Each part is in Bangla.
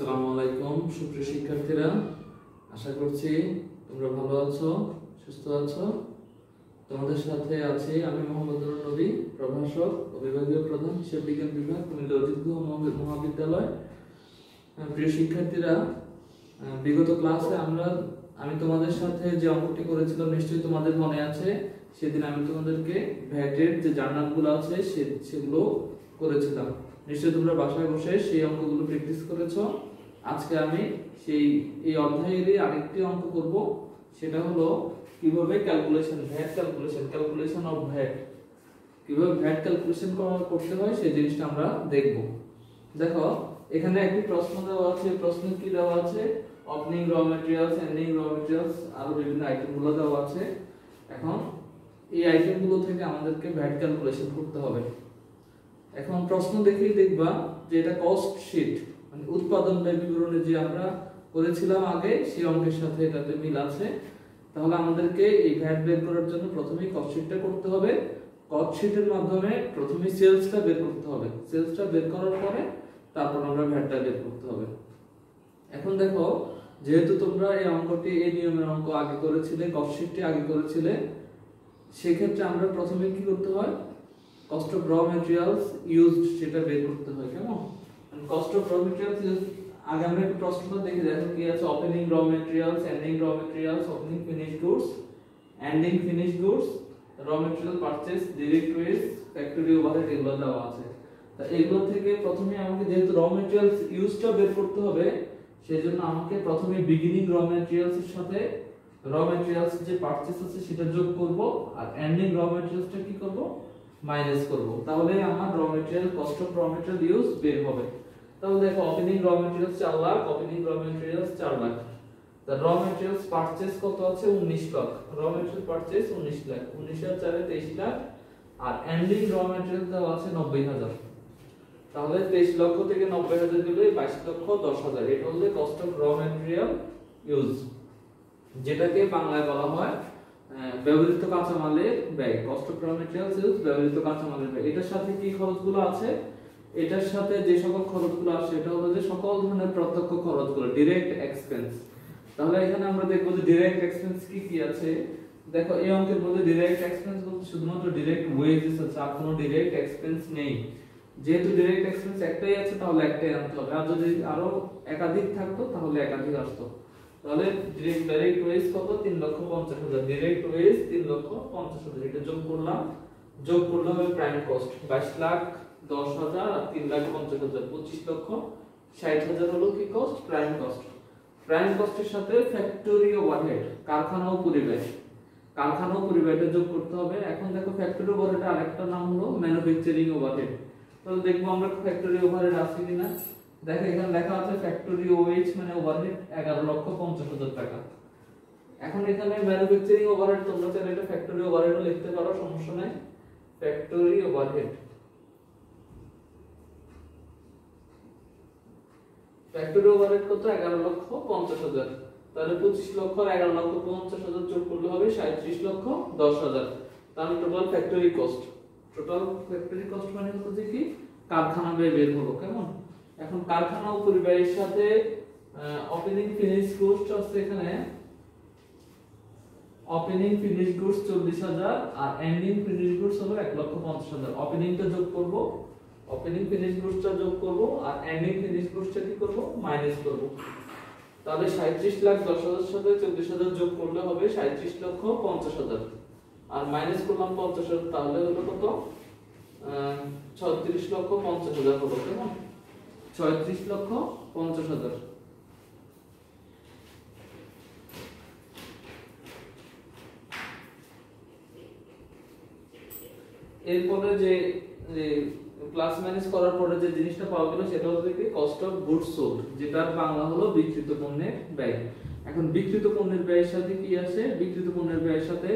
আসসালামু আলাইকুম, সুপ্রিয় শিক্ষার্থীরা। আশা করছি তোমরা ভালো আছো, সুস্থ আছো। তোমাদের সাথে আছি আমি মোহাম্মদ নবী, প্রভাষক ও প্রধান হিসেব বিজ্ঞান বিভাগ, কুমিল্লা অজিত মহাবিদ্যালয়। প্রিয় শিক্ষার্থীরা বিগত ক্লাসে আমরা, আমি তোমাদের সাথে যে অঙ্কটি করেছিলাম, নিশ্চয়ই তোমাদের মনে আছে। সেদিন আমি তোমাদেরকে ভ্যাটের যে জার্নালগুলো আছে, সে- সেগুলো করেছিলাম। নিশ্চয়ই তোমরা বাসায় বসে সেই অঙ্কগুলো প্র্যাকটিস করেছ। আজকে আমি সেই, এই অধ্যায়েরই আরেকটি অঙ্ক করব। সেটা হলো, কীভাবে calculation VAT calculation calculation of VAT কীভাবে ভ্যাট ক্যালকুলেশন করতে হয়, সেই জিনিসটা আমরা দেখব। দেখো, এখানে একটি প্রশ্ন দেওয়া আছে প্রশ্ন কি দেওয়া আছে? Opening raw materials ending raw materials আরও বিভিন্ন আইটেমগুলো দেওয়া আছে। এখন, এই আইটেমগুলো থেকে আমাদেরকে ভ্যাট ক্যালকুলেশন করতে হবে। এখন প্রশ্ন দেখেই দেখবা যে এটা কস্ট শিট মানে উৎপাদন ব্যয় বিবরণী যে আমরা করেছিলাম আগে, সেই অঙ্কের সাথে এটাতে মিল আছে। তাহলে আমাদেরকে এই ভ্যাট বের করার জন্য প্রথমেই কস্ট শিটটা করতে হবে। কস্ট শিটের মাধ্যমে প্রথমে সেলসটা বের করতে হবে। সেলসটা বের করার পরে তারপর আমরা ভ্যাটটা বের করতে হবে। এখন দেখো, যেহেতু তোমরা এই অঙ্কটি, এই নিয়মের অঙ্ক আগে করেছিলে কস্ট শিটটি আগে করেছিলে, সেক্ষেত্রে আমরা প্রথমে কি করতে হয়? Cost of raw materials used সেটা বের করতে হয়, কেমন? Cost of raw materials use আগে আমরা একটু প্রশ্নটা দেখে দেখো কি আছে? Opening raw materials ending raw materials opening finish goods ending finish goods raw material purchase direct wage factory overhead এগুলো দেওয়া আছে। তা এগুলো থেকে প্রথমে আমাকে যেহেতু র ম্যাটেরিয়ালস ইউজটা বের করতে হবে, সেজন্য আমাকে প্রথমে বিগিনিং র ম্যাটেরিয়ালস এর সাথে র ম্যাটেরিয়ালস যে পারচেজ আছে সেটা যোগ করব, আর এন্ডিং র ম্যাটেরিয়ালসটা কি করব? মাইনাস করব। তাহলে আমার raw material cost of raw material use বের হবে। তাহলে দেখো opening raw materials 4 lakh opening raw materials 4 lakh. তা র ম্যাটেরিয়ালস পারচেজ কত আছে? 19 lakh. Raw material purchase 19 lakh. 19 এর 4 23 লাখ। আর এন্ডিং র ম্যাটেরিয়াল দেওয়া আছে 90000 তাহলে 23 লক্ষ থেকে 90000 দিলে 22 লক্ষ 10000 এটা হলো cost of raw material use যেটাকে বাংলায় বলা হয় ব্যবহৃত কাঁচামালের ব্যয়। Cost of raw materials use ব্যবহৃত কাঁচামালের ব্যয়। এটার সাথে কি খরচগুলো আছে? এটার সাথে যে সকল খরচগুলো আসে এটা হলো যে সকল ধরনের প্রত্যক্ষ খরচগুলো ডিরেক্ট এক্সপেন্স তাহলে এখানে আমরা দেখব যে ডিরেক্ট এক্সপেন্স কি কি আছে। দেখো, এই অঙ্কের মধ্যে ডিরেক্ট এক্সপেন্স বলতে শুধুমাত্র ডিরেক্ট ওয়েজেস আছে, আর কোনো ডিরেক্ট এক্সপেন্স নেই। যেহেতু ডিরেক্ট এক্সপেন্স একটাই আছে, তাহলে একটাই আনতে হবে। আর যদি আরও একাধিক থাকতো, তাহলে একাধিক আসতো। তাহলে ডিরেক্ট ডাইরেক্ট ওয়েজ কত? তিন লক্ষ পঞ্চাশ হাজার। ডিরেক্ট ওয়েজ তিন লক্ষ পঞ্চাশ হাজার। এটা যোগ করলাম। যোগ করলে হবে প্রাইম কস্ট বাইশ লাখ দশ হাজার আর তিন লাখ পঞ্চাশ হাজার, পঁচিশ লক্ষ, ষাট হাজার হলো কি কস্ট প্রাইম কস্ট প্রাইম কস্টের সাথে ফ্যাক্টরি ওভারহেড কারখানা ও পরিবেশ কারখানা ও পরিবেশটা যোগ করতে হবে। এখন দেখো ফ্যাক্টরি ওভারহেড আরেকটা নাম হলো ম্যানুফ্যাকচারিং ওভারহেড তাহলে দেখব আমরা ফ্যাক্টরি ওভারহেড আছে কিনা। দেখো, এখানে লেখা আছে ফ্যাক্টরি ওএইচ মানে ওভারহেড এগারো লক্ষ পঞ্চাশ হাজার টাকা। এখন এখানে ম্যানুফ্যাকচারিং ওভারহেড তোমরা চাইলে এটা ফ্যাক্টরি ওভারহেডও লিখতে পারো, সমস্যা নাই। ফ্যাক্টরি ওভারহেড ফ্যাক্টরি ওভারহেড কত? এগারো লক্ষ পঞ্চাশ হাজার। তাহলে পঁচিশ লক্ষ আর এগারো লক্ষ পঞ্চাশ হাজার যোগ করলে হবে সাঁত্রিশ লক্ষ দশ হাজার। তাহলে total factory cost total factory cost মানে হচ্ছে কি? কারখানা ব্যয় বের হলো, কেমন? এখন কারখানা ও পরিবারের সাথে ওপেনিং ফিনিশ গুডস আছে এখানে। ওপেনিং ফিনিশ গুডস চল্লিশ হাজার আর এন্ডিং ফিনিশ গুডস হলো এক লক্ষ পঞ্চাশ হাজার। ওপেনিংটা যোগ করব ওপেনিং ফিনিশ গুডসটা যোগ করব আর এন্ডিং ফিনিশ গুডসটা কি করব? মাইনাস করব। তাহলে সাঁত্রিশ লাখ দশ হাজার সাথে চল্লিশ হাজার যোগ করলে হবে সাঁত্রিশ লক্ষ পঞ্চাশ হাজার। আর মাইনাস করলাম পঞ্চাশ হাজার, তাহলে হলো কত? ছত্রিশ লক্ষ পঞ্চাশ হাজার হলো, কেমন? ছয়ত্রিশ লক্ষ পঞ্চাশ হাজার। এরপরে যে প্লাস মাইনাস করার পরে যে জিনিসটা পাওয়া গেল সেটা হচ্ছে কি কস্ট অফ গুডস সোল্ড যেটার বাংলা হলো বিক্রিত পণ্যের ব্যয়। এখন বিক্রিত পণ্যের ব্যয়ের সাথে কি আসে? বিক্রিত পণ্যের ব্যয়ের সাথে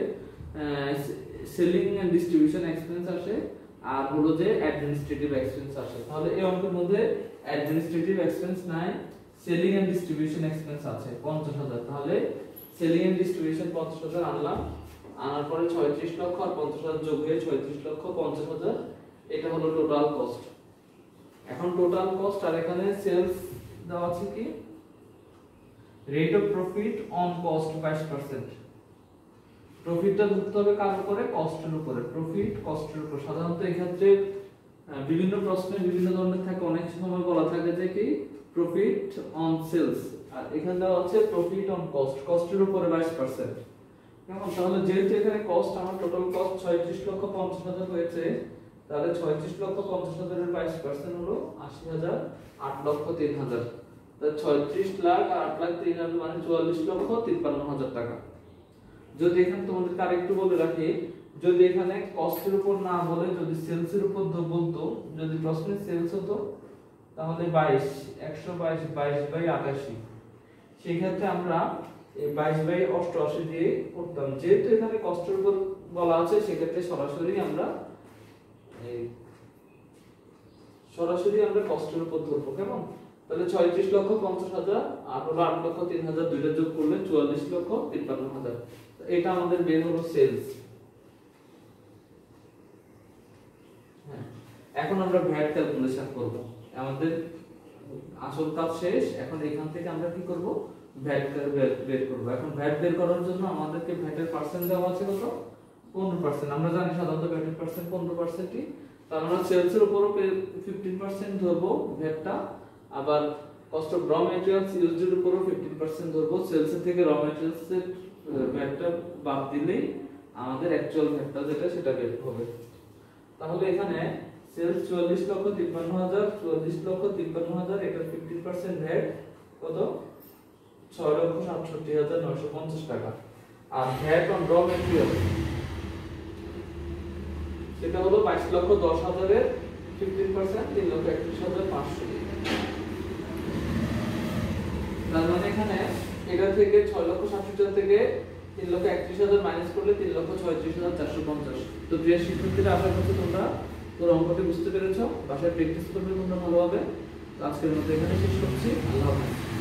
সেলিং এন্ড ডিস্ট্রিবিউশন এক্সপেন্স আসে, আর হলো যে অ্যাডমিনিস্ট্রেটিভ এক্সপেন্স আসে। তাহলে এই অঙ্কের মধ্যে অ্যাডমিনিস্ট্রেটিভ এক্সপেন্স নাই সেলিং এন্ড ডিস্ট্রিবিউশন এক্সপেন্স আছে, পঞ্চাশ হাজার। তাহলে সেলিং এন্ড ডিস্ট্রিবিউশন পঞ্চাশ হাজার আনলাম, আনার পরে ছয়ত্রিশ লক্ষ, আর পঞ্চাশ হাজার যোগ হয়ে ছয়ত্রিশ লক্ষ, পঞ্চাশ হাজার এটা হলো টোটাল কস্ট এখন টোটাল কস্ট আর এখানে সেলস দেওয়া আছে কি? Rate of profit on cost বাইশ পার্সেন্ট প্রফিটটা ধরতে হবে কার উপরে? কস্টের উপরে। প্রফিট কস্টের উপর। সাধারণত এই ক্ষেত্রে বিভিন্ন প্রশ্নে বিভিন্ন ধরনের থাকে। অনেক সময় বলা থাকে যে কি? প্রফিট অন সেলস আর এখানে দেওয়া আছে প্রফিট অন কস্ট কস্টের উপরে বাইশ পার্সেন্ট কেমন? তাহলে যেহেতু এখানে কস্ট আমার টোটাল কস্ট ছয়ত্রিশ লক্ষ পঞ্চাশ হাজার হয়েছে তাহলে ছয়ত্রিশ লক্ষ পঞ্চাশ হাজারের বাইশ পার্সেন্ট হলো আশি হাজার আট লক্ষ তিন হাজার। তাহলে ছয়ত্রিশ লাখ আর আট লাখ তিন হাজার মানে চুয়াল্লিশ লক্ষ তিপ্পান্ন হাজার টাকা। যদি এখানে তোমাদেরকে আরেকটু বলে রাখি, যদি এখানে কস্টের উপর না বলে, যদি সেলস এর উপর বলতো, যদি প্রশ্নে সেলস হতো, তাহলে বাইশ, একশো বাইশ বাইশ বাই আটাশি। সেই ক্ষেত্রে আমরা এই বাইশ বাই অষ্টআশি দিয়ে করতাম। যেহেতু এখানে কষ্টের উপর বলা আছে, সেক্ষেত্রে সরাসরি আমরা সরাসরি আমরা কষ্টের উপর ধরবো, কেমন? তাহলে ছয়ত্রিশ লক্ষ পঞ্চাশ হাজার, আর হলো আট লক্ষ তিন হাজার দুইটা যোগ করলে চুয়াল্লিশ লক্ষ তিপ্পান্ন হাজার। এটা আমাদের বের হলো সেলস হ্যাঁ এখন আমরা ভ্যাট ক্যালকুলেশন করব। আমাদের আসল কাজ শেষ, এখন এখান থেকে আমরা কি করব? ভ্যাট বের করব। এখন ভ্যাট বের করার জন্য আমাদেরকে ভ্যাটের পার্সেন্ট দেওয়া আছে কত? পনেরো পার্সেন্ট আমরা জানি সাধারণত ভ্যাটের পার্সেন্ট পনেরো পার্সেন্টই তার আমরা সেলসের উপরও ফিফটিন পার্সেন্ট ধরবো ভ্যাটটা, আবার cost of raw materials used এর উপরও ফিফটিন পার্সেন্ট ধরবো। সেলসের থেকে র মেটেরিয়ালস এর ভ্যাটটা বাদ দিলেই আমাদের অ্যাকচুয়াল ভ্যাটটা যেটা সেটা বের হবে। তাহলে এখানে সেলস চুয়াল্লিশ লক্ষ তিপ্পান্ন হাজার, চুয়াল্লিশ লক্ষ তিপ্পান্ন হাজার এটার ফিফটিন পার্সেন্ট ভ্যাট কত? ছয় লক্ষ সাতষট্টি হাজার নয়শো পঞ্চাশ টাকা। আর ভ্যাট অন র মেটেরিয়াল বাইশ লক্ষ দশ হাজারের ফিফটিন পার্সেন্ট তিন লক্ষ একত্রিশ হাজার পাঁচশো তার মানে এখানে এটা থেকে ছয় লক্ষ সাতষট্টি থেকে তিন লক্ষ একত্রিশ হাজার মাইনাস করলে তিন লক্ষ ছয়ত্রিশ হাজার চারশো পঞ্চাশ। তো প্রিয় শিক্ষার্থীরা, আশা করছি তোমরা তোর অঙ্কটি বুঝতে পেরেছ। বাসায় প্র্যাকটিস করবে তোমরা আজকের মতো এখানে শেষ করছি। আল্লাহ হাফেজ।